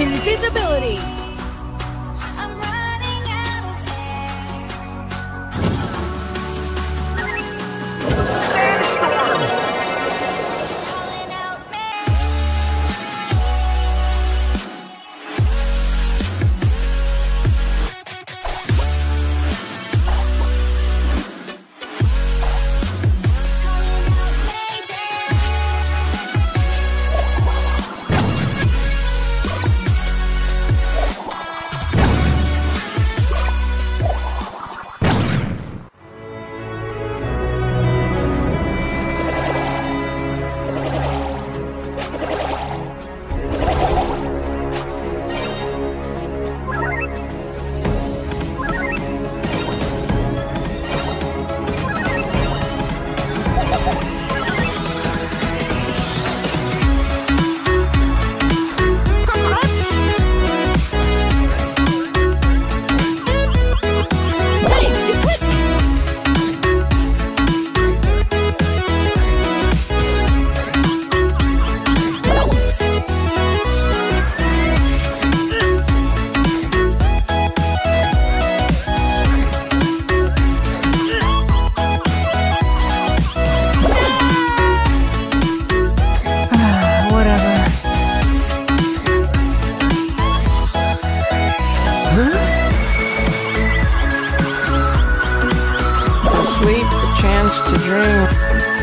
Invisibility! To sleep, a chance to dream.